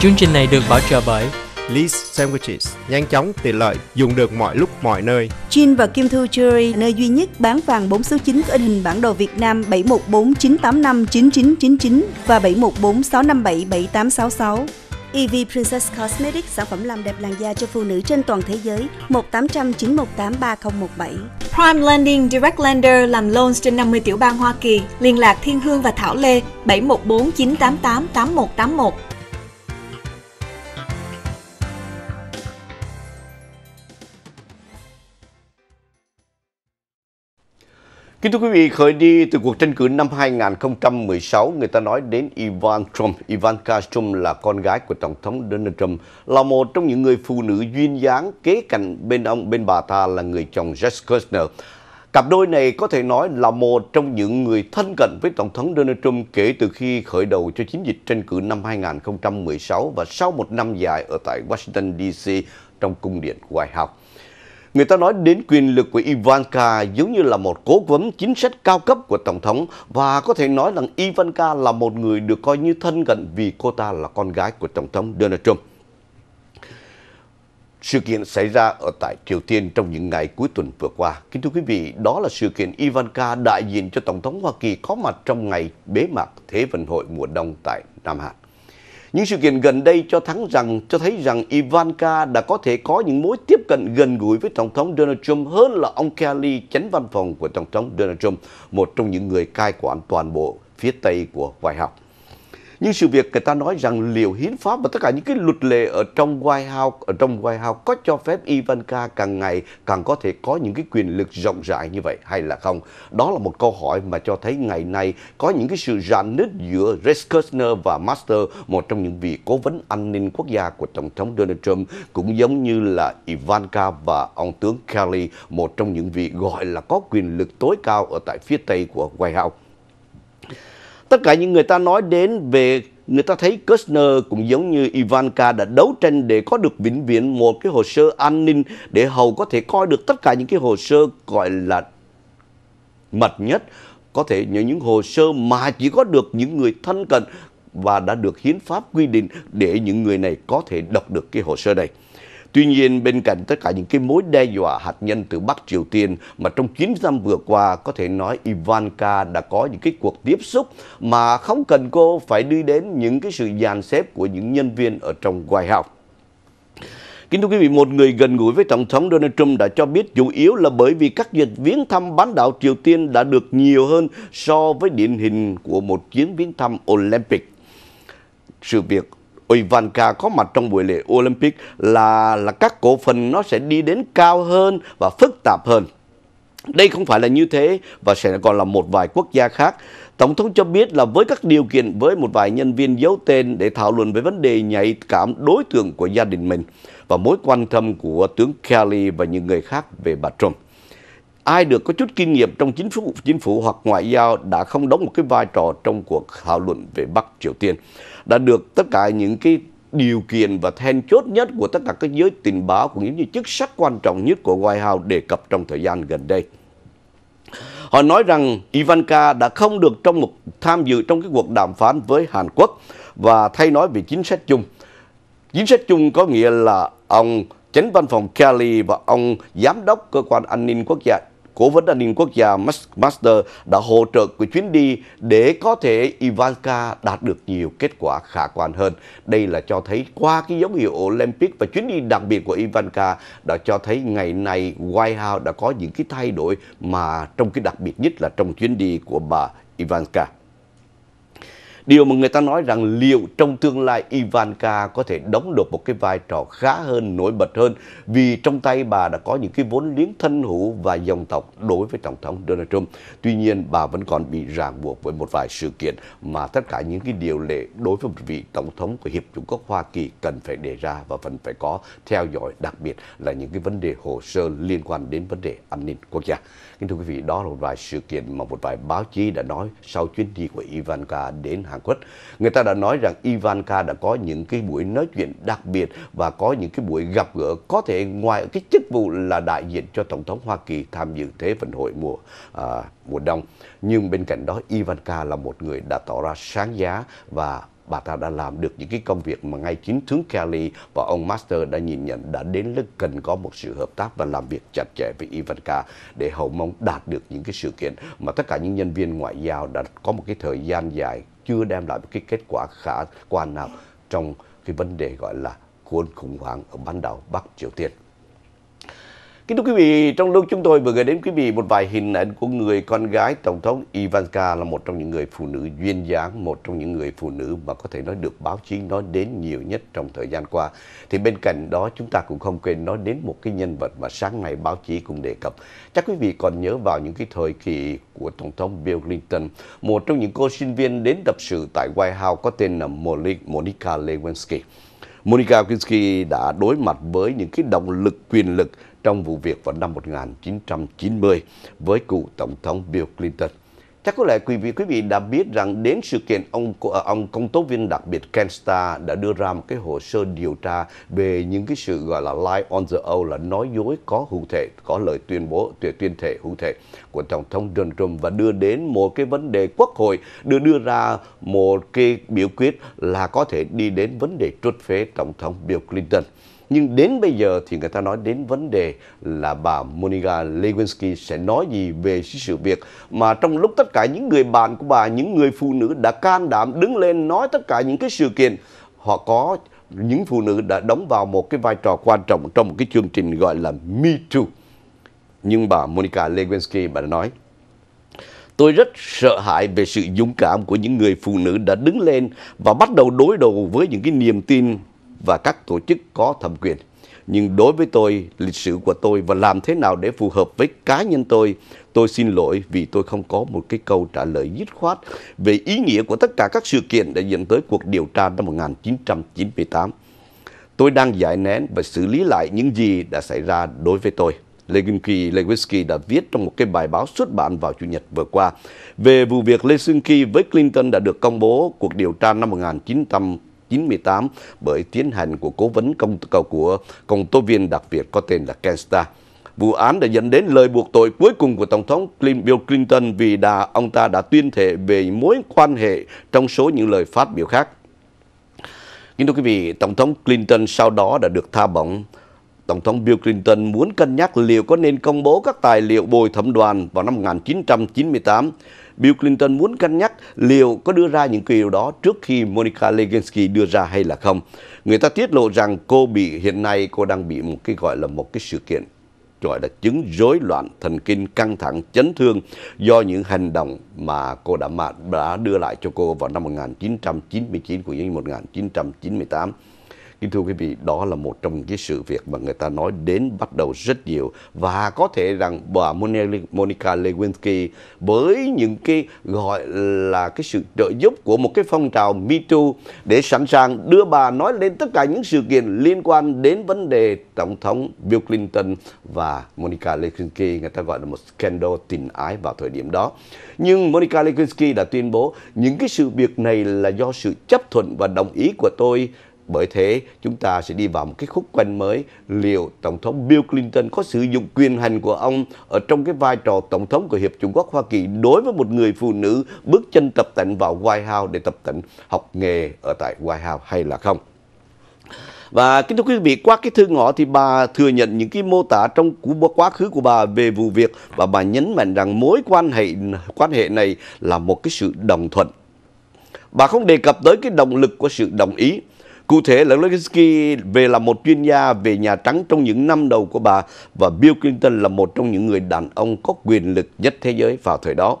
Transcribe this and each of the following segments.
Chương trình này được bảo trợ bởi Lee's Sandwiches, nhanh chóng, tiện lợi, dùng được mọi lúc, mọi nơi. Jin và Kim Thu Jewelry, nơi duy nhất bán vàng 4 số 9 có in hình bản đồ Việt Nam 714 985 9999 và 714 657 7866. EV Princess Cosmetics, sản phẩm làm đẹp làn da cho phụ nữ trên toàn thế giới, 1800 918 3017. Prime Lending Direct Lender làm loans trên 50 tiểu bang Hoa Kỳ. Liên lạc Thiên Hương và Thảo Lê 714 Kính thưa quý vị, khởi đi từ cuộc tranh cử năm 2016, người ta nói đến Ivan Trump. Ivanka Trump là con gái của Tổng thống Donald Trump, là một trong những người phụ nữ duyên dáng kế cạnh bên ông, bên bà ta là người chồng Jess Kushner. Cặp đôi này có thể nói là một trong những người thân cận với Tổng thống Donald Trump kể từ khi khởi đầu cho chiến dịch tranh cử năm 2016 và sau một năm dài ở tại Washington DC trong cung điện White House. Người ta nói đến quyền lực của Ivanka giống như là một cố vấn chính sách cao cấp của Tổng thống và có thể nói rằng Ivanka là một người được coi như thân cận vì cô ta là con gái của Tổng thống Donald Trump. Sự kiện xảy ra ở tại Triều Tiên trong những ngày cuối tuần vừa qua. Kính thưa quý vị, đó là sự kiện Ivanka đại diện cho Tổng thống Hoa Kỳ có mặt trong ngày bế mạc Thế vận hội mùa đông tại Nam Hàn. Những sự kiện gần đây cho thắng rằng cho thấy rằng Ivanka đã có thể có những mối tiếp cận gần gũi với Tổng thống Donald Trump hơn là ông Kelly, chánh văn phòng của Tổng thống Donald Trump, một trong những người cai quản toàn bộ phía Tây của White House. Nhưng sự việc người ta nói rằng liệu hiến pháp và tất cả những cái luật lệ ở trong White House ở trong White House có cho phép Ivanka càng ngày càng có thể có những cái quyền lực rộng rãi như vậy hay là không? Đó là một câu hỏi mà cho thấy ngày nay có những cái sự rạn nứt giữa Rex Kushner và Master, một trong những vị cố vấn an ninh quốc gia của Tổng thống Donald Trump, cũng giống như là Ivanka và ông tướng Kelly, một trong những vị gọi là có quyền lực tối cao ở tại phía Tây của White House. Tất cả những người ta nói đến về, người ta thấy Kushner cũng giống như Ivanka đã đấu tranh để có được vĩnh viễn một cái hồ sơ an ninh, để hầu có thể coi được tất cả những cái hồ sơ gọi là mật nhất có thể những những hồ sơ mà chỉ có được những người thân cận và đã được hiến pháp quy định để những người này có thể đọc được cái hồ sơ này. Tuy nhiên, bên cạnh tất cả những cái mối đe dọa hạt nhân từ Bắc Triều Tiên mà trong 9 năm vừa qua có thể nói Ivanka đã có những cái cuộc tiếp xúc mà không cần cô phải đi đến những cái sự dàn xếp của những nhân viên ở trong White House. Kính thưa quý vị, một người gần gũi với Tổng thống Donald Trump đã cho biết chủ yếu là bởi vì các dịch viếng thăm bán đảo Triều Tiên đã được nhiều hơn so với điển hình của một chuyến viếng thăm Olympic. Sự việc Ivanka có mặt trong buổi lễ Olympic là là các cổ phần nó sẽ đi đến cao hơn và phức tạp hơn. Đây không phải là như thế và sẽ còn là một vài quốc gia khác. Tổng thống cho biết là với các điều kiện, với một vài nhân viên giấu tên để thảo luận về vấn đề nhạy cảm đối tượng của gia đình mình và mối quan tâm của tướng Kelly và những người khác về bà Trump. Ai được có chút kinh nghiệm trong chính phủ, chính phủ hoặc ngoại giao đã không đóng một cái vai trò trong cuộc thảo luận về Bắc Triều Tiên đã được tất cả những cái điều kiện và then chốt nhất của tất cả các giới tình báo cũng như chức sắc quan trọng nhất của White House đề cập trong thời gian gần đây. Họ nói rằng Ivanka đã không được trong một tham dự trong cái cuộc đàm phán với Hàn Quốc và thay nói về chính sách chung. Chính sách chung có nghĩa là ông chánh văn phòng Kelly và ông giám đốc cơ quan an ninh quốc gia Cố vấn an ninh quốc gia Master đã hỗ trợ của chuyến đi để có thể Ivanka đạt được nhiều kết quả khả quan hơn. Đây là cho thấy qua cái dấu hiệu Olympic và chuyến đi đặc biệt của Ivanka đã cho thấy ngày này White House đã có những cái thay đổi mà trong cái đặc biệt nhất là trong chuyến đi của bà Ivanka. Điều mà người ta nói rằng liệu trong tương lai Ivanka có thể đóng được một cái vai trò khá hơn, nổi bật hơn vì trong tay bà đã có những cái vốn liếng thân hữu và dòng tộc đối với Tổng thống Donald Trump. Tuy nhiên bà vẫn còn bị ràng buộc với một vài sự kiện mà tất cả những cái điều lệ đối với một vị Tổng thống của Hiệp Trung Quốc Hoa Kỳ cần phải đề ra và vẫn phải có theo dõi đặc biệt là những cái vấn đề hồ sơ liên quan đến vấn đề an ninh quốc gia. Kính thưa quý vị, đó là một vài sự kiện mà một vài báo chí đã nói sau chuyến đi của Ivanka đến Hàn Quốc. Người ta đã nói rằng Ivanka đã có những cái buổi nói chuyện đặc biệt và có những cái buổi gặp gỡ có thể ngoài cái chức vụ là đại diện cho Tổng thống Hoa Kỳ tham dự Thế vận hội mùa à, mùa đông. Nhưng bên cạnh đó Ivanka là một người đã tỏ ra sáng giá và bà ta đã làm được những cái công việc mà ngay chính tướng Kelly và ông Master đã nhìn nhận đã đến lúc cần có một sự hợp tác và làm việc chặt chẽ với Ivanka để hậu mong đạt được những cái sự kiện mà tất cả những nhân viên ngoại giao đã có một cái thời gian dài chưa đem lại một cái kết quả khả quan nào trong cái vấn đề gọi là cuộc khủng hoảng ở bán đảo Bắc Triều Tiên. Kính thưa quý vị, trong lúc chúng tôi vừa gửi đến quý vị một vài hình ảnh của người con gái Tổng thống Ivanka là một trong những người phụ nữ duyên dáng, một trong những người phụ nữ mà có thể nói được báo chí nói đến nhiều nhất trong thời gian qua. Thì bên cạnh đó chúng ta cũng không quên nói đến một cái nhân vật mà sáng nay báo chí cũng đề cập. Chắc quý vị còn nhớ vào những cái thời kỳ của Tổng thống Bill Clinton, một trong những cô sinh viên đến tập sự tại White House có tên là Monica Lewinsky. Monica Lewinsky đã đối mặt với những cái động lực quyền lực trong vụ việc vào năm 1990 với cựu Tổng thống Bill Clinton. Chắc có lẽ quý vị quý vị đã biết rằng đến sự kiện ông à, ông công tố viên đặc biệt Ken Starr đã đưa ra một cái hồ sơ điều tra về những cái sự gọi là lie on the oath là nói dối có hữu thể, có lời tuyên bố tuyên tuyên thể hữu thể của tổng thống Donald Trump và đưa đến một cái vấn đề quốc hội đưa đưa ra một cái biểu quyết là có thể đi đến vấn đề truất phế tổng thống Bill Clinton. Nhưng đến bây giờ thì người ta nói đến vấn đề là bà Monica Lewinsky sẽ nói gì về sự việc mà trong lúc tất cả những người bạn của bà, những người phụ nữ đã can đảm đứng lên nói tất cả những cái sự kiện họ có những phụ nữ đã đóng vào một cái vai trò quan trọng trong một cái chương trình gọi là Me Too. Nhưng bà Monica Lewinsky bà đã nói Tôi rất sợ hãi về sự dũng cảm của những người phụ nữ đã đứng lên và bắt đầu đối đầu với những cái niềm tin và các tổ chức có thẩm quyền. Nhưng đối với tôi, lịch sử của tôi và làm thế nào để phù hợp với cá nhân tôi, tôi xin lỗi vì tôi không có một cái câu trả lời dứt khoát về ý nghĩa của tất cả các sự kiện đã dẫn tới cuộc điều tra năm 1998. Tôi đang giải nén và xử lý lại những gì đã xảy ra đối với tôi. Lewinsky, Lewinsky đã viết trong một cái bài báo xuất bản vào Chủ nhật vừa qua về vụ việc Lewinsky với Clinton đã được công bố cuộc điều tra năm 1998 98 bởi tiến hành của cố vấn công cầu của công tố viên đặc biệt có tên là Ken Starr. Vụ án đã dẫn đến lời buộc tội cuối cùng của Tổng thống Bill Clinton vì đã, ông ta đã tuyên thệ về mối quan hệ trong số những lời phát biểu khác. Kính thưa quý vị, Tổng thống Clinton sau đó đã được tha bổng. Tổng thống Bill Clinton muốn cân nhắc liệu có nên công bố các tài liệu bồi thẩm đoàn vào năm 1998 Bill Clinton muốn cân nhắc liệu có đưa ra những điều đó trước khi Monica Lewinsky đưa ra hay là không. Người ta tiết lộ rằng cô bị hiện nay cô đang bị một cái gọi là một cái sự kiện gọi là chứng rối loạn thần kinh căng thẳng chấn thương do những hành động mà cô đã, đã đưa lại cho cô vào năm 1999 của những 1998. Kính thưa quý vị, đó là một trong những cái sự việc mà người ta nói đến bắt đầu rất nhiều và có thể rằng bà Monica Lewinsky với những cái gọi là cái sự trợ giúp của một cái phong trào Me Too để sẵn sàng đưa bà nói lên tất cả những sự kiện liên quan đến vấn đề Tổng thống Bill Clinton và Monica Lewinsky, người ta gọi là một scandal tình ái vào thời điểm đó. Nhưng Monica Lewinsky đã tuyên bố những cái sự việc này là do sự chấp thuận và đồng ý của tôi bởi thế, chúng ta sẽ đi vào một cái khúc quanh mới. Liệu Tổng thống Bill Clinton có sử dụng quyền hành của ông ở trong cái vai trò Tổng thống của Hiệp Trung Quốc Hoa Kỳ đối với một người phụ nữ bước chân tập tịnh vào White House để tập tịnh học nghề ở tại White House hay là không? Và kính thưa quý vị, qua cái thư ngõ thì bà thừa nhận những cái mô tả trong quá khứ của bà về vụ việc và bà nhấn mạnh rằng mối quan hệ quan hệ này là một cái sự đồng thuận. Bà không đề cập tới cái động lực của sự đồng ý Cụ thể là về là một chuyên gia về Nhà Trắng trong những năm đầu của bà và Bill Clinton là một trong những người đàn ông có quyền lực nhất thế giới vào thời đó.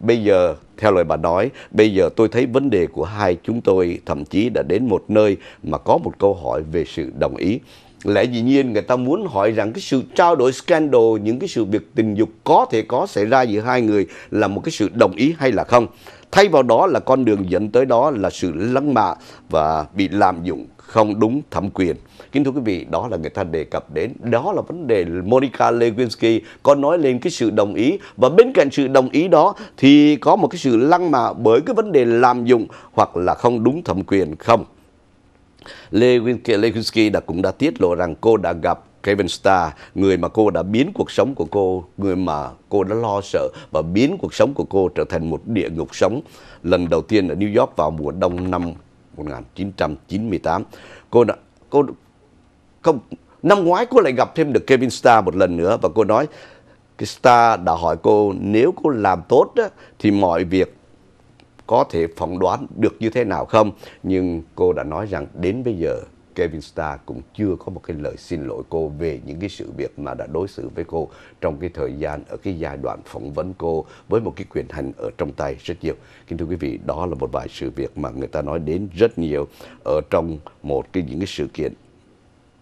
Bây giờ, theo lời bà nói, bây giờ tôi thấy vấn đề của hai chúng tôi thậm chí đã đến một nơi mà có một câu hỏi về sự đồng ý. Lẽ dĩ nhiên người ta muốn hỏi rằng cái sự trao đổi scandal, những cái sự việc tình dục có thể có xảy ra giữa hai người là một cái sự đồng ý hay là không. Thay vào đó là con đường dẫn tới đó là sự lăng mạ và bị lạm dụng không đúng thẩm quyền. Kính thưa quý vị, đó là người ta đề cập đến. Đó là vấn đề Monica Lewinsky có nói lên cái sự đồng ý. Và bên cạnh sự đồng ý đó thì có một cái sự lăng mạ bởi cái vấn đề lạm dụng hoặc là không đúng thẩm quyền không. Lewinsky đã cũng đã tiết lộ rằng cô đã gặp Kevin Starr, người mà cô đã biến cuộc sống của cô, người mà cô đã lo sợ và biến cuộc sống của cô trở thành một địa ngục sống lần đầu tiên ở New York vào mùa đông năm 1998. Cô đã, cô không năm ngoái cô lại gặp thêm được Kevin Starr một lần nữa và cô nói cái Starr đã hỏi cô nếu cô làm tốt đó, thì mọi việc có thể phỏng đoán được như thế nào không nhưng cô đã nói rằng đến bây giờ Kevin Starr cũng chưa có một cái lời xin lỗi cô về những cái sự việc mà đã đối xử với cô trong cái thời gian ở cái giai đoạn phỏng vấn cô với một cái quyền hành ở trong tay rất nhiều. Kính thưa quý vị, đó là một vài sự việc mà người ta nói đến rất nhiều ở trong một cái những cái sự kiện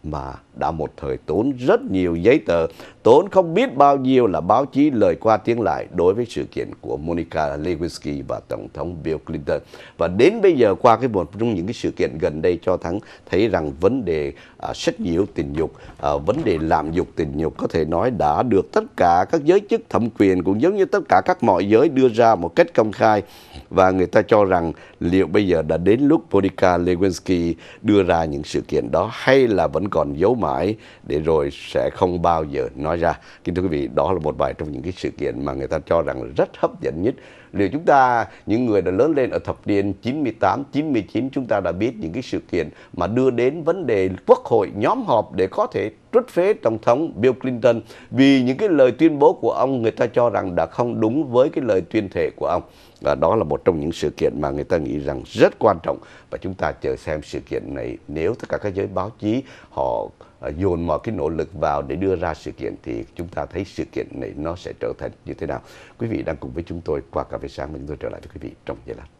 mà đã một thời tốn rất nhiều giấy tờ, tốn không biết bao nhiêu là báo chí lời qua tiếng lại đối với sự kiện của Monica Lewinsky và Tổng thống Bill Clinton. Và đến bây giờ qua cái một trong những cái sự kiện gần đây cho thắng thấy rằng vấn đề à, sách nhiễu tình dục, à, vấn đề lạm dục tình dục có thể nói đã được tất cả các giới chức thẩm quyền cũng giống như tất cả các mọi giới đưa ra một cách công khai và người ta cho rằng liệu bây giờ đã đến lúc Monica Lewinsky đưa ra những sự kiện đó hay là vẫn còn giấu mãi để rồi sẽ không bao giờ nói ra. Kính thưa quý vị, đó là một vài trong những cái sự kiện mà người ta cho rằng là rất hấp dẫn nhất. Liệu chúng ta, những người đã lớn lên ở thập niên 98, 99, chúng ta đã biết những cái sự kiện mà đưa đến vấn đề quốc hội nhóm họp để có thể trút phế Tổng thống Bill Clinton vì những cái lời tuyên bố của ông, người ta cho rằng đã không đúng với cái lời tuyên thệ của ông. Và đó là một trong những sự kiện mà người ta nghĩ rằng rất quan trọng và chúng ta chờ xem sự kiện này nếu tất cả các giới báo chí họ à, dồn mọi cái nỗ lực vào để đưa ra sự kiện thì chúng ta thấy sự kiện này nó sẽ trở thành như thế nào. Quý vị đang cùng với chúng tôi qua cà phê sáng chúng tôi trở lại với quý vị trong giây lát.